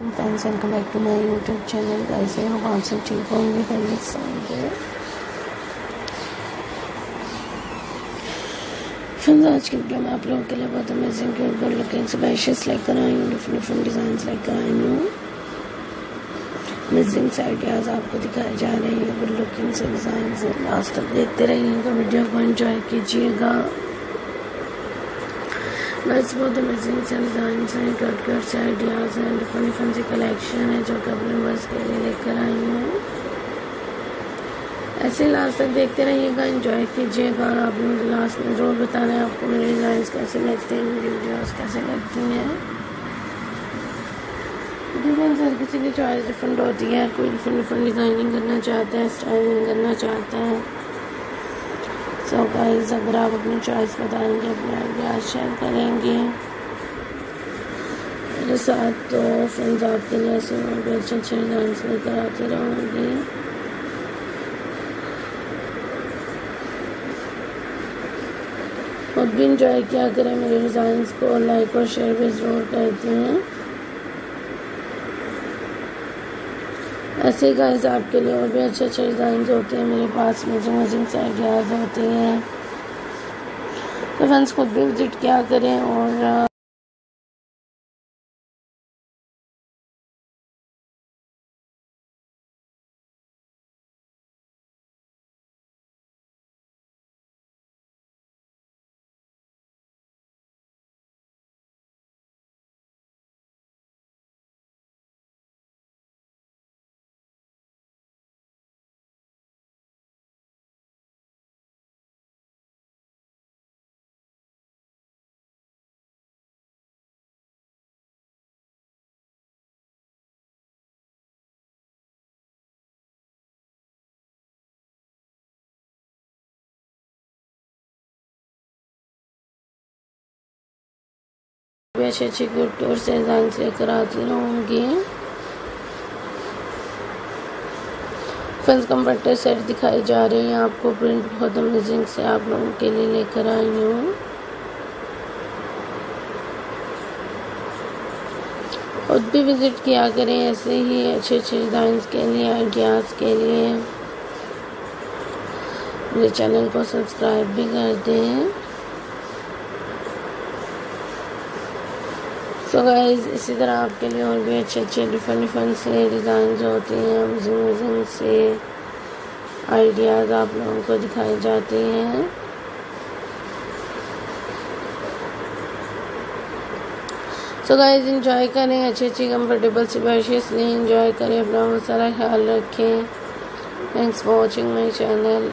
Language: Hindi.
Friends welcome back to my YouTube channel कैसे हो आप सब ठीक होंगे फ्रेंड्स आज की वीडियो में आप लोगों के लिए बहुत amazing cute good looking specials लेकर आई हूँ डिफरेंट डिफरेंट डिज़ाइन लेकर आई हूँ अमेजिंग से आइडियाज़ आपको दिखाए जा रहे हैं गुड लुकिंग से डिज़ाइन लास्ट तक देखते रहिएगा वीडियो को एंजॉय कीजिएगा। बस बहुत अमेजिंग से डिज़ाइन हैं कट से आइडियाज़ हैं डिफरेंट डिफरेंट सी कलेक्शन है जो कि अपने बस के लिए लेकर आई हूँ। ऐसे लास्ट तक देखते रहिएगा इंजॉय कीजिएगा। और आप मुझे लास्ट में ज़रूर बताना है आपको मेरे डिज़ाइन कैसे लगते हैं, मेरी वीडियोस कैसे लगती हैं। डिफरेंट हर किसी की चॉइस डिफरेंट होती है, कोई डिफरेंट डिफरेंट डिज़ाइनिंग करना चाहता है स्टाइलिंग करना चाहता है। सो गाइस अगर आप अपनी चॉइस बताएँगे, अपने आइडिया शेयर करेंगे। मेरे साथ तो फ्रेंड्स आपके लिए ऐसे अच्छे अच्छे डिज़ाइन लेकर आते रहूँगी। खुद भी इंजॉय किया करें, मेरे डिज़ाइन को लाइक और शेयर भी ज़रूर करते हैं। ऐसे ही गाइस आपके लिए और भी अच्छे अच्छे डिज़ाइन होते हैं मेरे पास मजिंग मजिंग से आइडियाज़ होते हैं। तो फ्रेंड्स खुद भी विज़िट किया करें और अच्छे अच्छे गुड और से डिज़ाइन लेकर आती रहूँगी। फ्रेंड्स कम्फर्टर सेट दिखाई जा रही हैं। आपको प्रिंट बहुत अमेजिंग से आप लोगों के लिए लेकर आई हूँ। खुद भी विज़िट किया करें ऐसे ही अच्छे अच्छे डिज़ाइन के लिए आइडियाज़ के लिए। मेरे चैनल को सब्सक्राइब भी कर दें। सो गाइज़ इसी तरह आपके लिए और भी अच्छे अच्छे डिफरेंट डिफरेंट से डिज़ाइन होते हैं मजिंग से आइडियाज़ आप लोगों को दिखाए जाते हैं। सो गाइज़ इंजॉय करें, अच्छी अच्छी कंफर्टेबल सी बैशेस लें इंजॉय करें, अपना बहुत सारा ख्याल रखें। Thanks for watching my channel